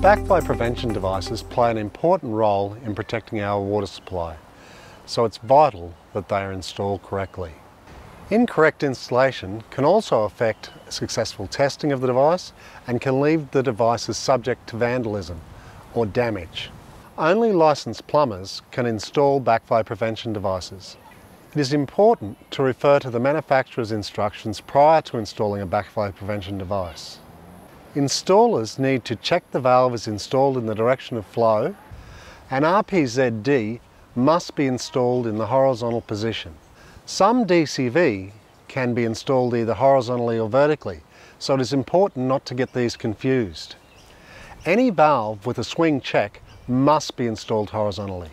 Backflow prevention devices play an important role in protecting our water supply, so it's vital that they are installed correctly. Incorrect installation can also affect successful testing of the device and can leave the devices subject to vandalism or damage. Only licensed plumbers can install backflow prevention devices. It is important to refer to the manufacturer's instructions prior to installing a backflow prevention device. Installers need to check the valve is installed in the direction of flow and RPZD must be installed in the horizontal position. Some DCV can be installed either horizontally or vertically, so it is important not to get these confused. Any valve with a swing check must be installed horizontally.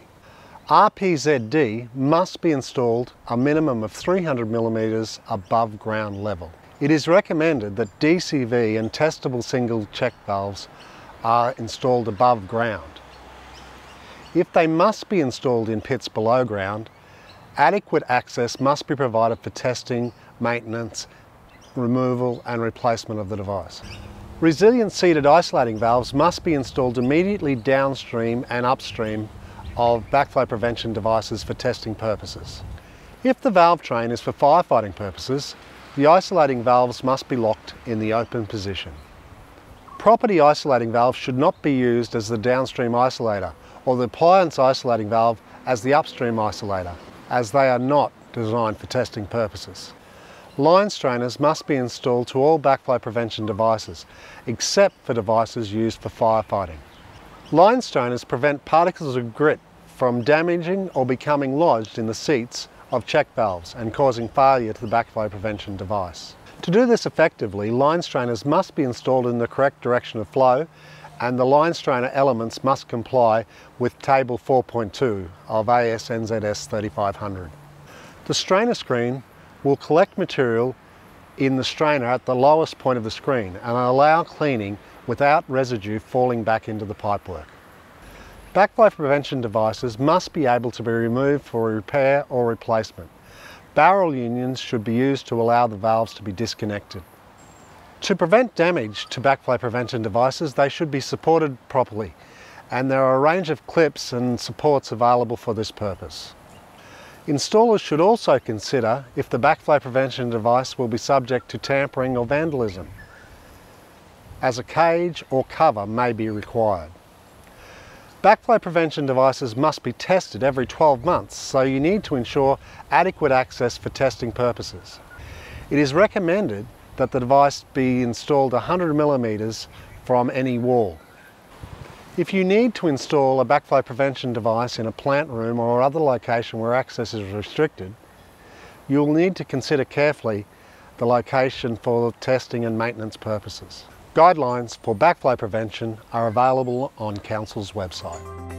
RPZD must be installed a minimum of 300 millimetres above ground level. It is recommended that DCV and testable single check valves are installed above ground. If they must be installed in pits below ground, adequate access must be provided for testing, maintenance, removal and replacement of the device. Resilient seated isolating valves must be installed immediately downstream and upstream of backflow prevention devices for testing purposes. If the valve train is for firefighting purposes, the isolating valves must be locked in the open position. Property isolating valves should not be used as the downstream isolator or the appliance isolating valve as the upstream isolator, as they are not designed for testing purposes. Line strainers must be installed to all backflow prevention devices, except for devices used for firefighting. Line strainers prevent particles of grit from damaging or becoming lodged in the seats of check valves and causing failure to the backflow prevention device. To do this effectively, line strainers must be installed in the correct direction of flow and the line strainer elements must comply with table 4.2 of AS-NZS 3500. The strainer screen will collect material in the strainer at the lowest point of the screen and allow cleaning without residue falling back into the pipework. Backflow prevention devices must be able to be removed for repair or replacement. Barrel unions should be used to allow the valves to be disconnected. To prevent damage to backflow prevention devices, they should be supported properly and there are a range of clips and supports available for this purpose. Installers should also consider if the backflow prevention device will be subject to tampering or vandalism, as a cage or cover may be required. Backflow prevention devices must be tested every 12 months, so you need to ensure adequate access for testing purposes. It is recommended that the device be installed 100 millimetres from any wall. If you need to install a backflow prevention device in a plant room or other location where access is restricted, you'll need to consider carefully the location for testing and maintenance purposes. Guidelines for backflow prevention are available on Council's website.